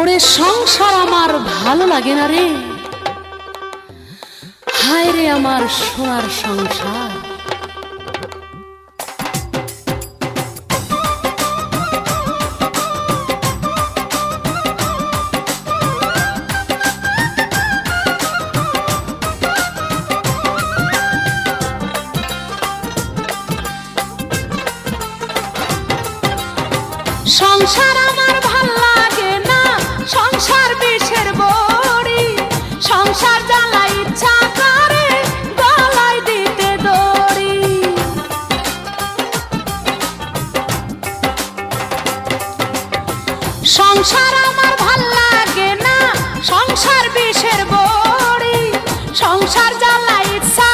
ওরে সংসার আমার ভালো লাগে না রে। হায় রে আমার সোনার সংসার। সংসার আমার সংসার আমার ভালো লাগে না সংসার বিষের বড়ি সংসার জ্বালা ইচ্ছা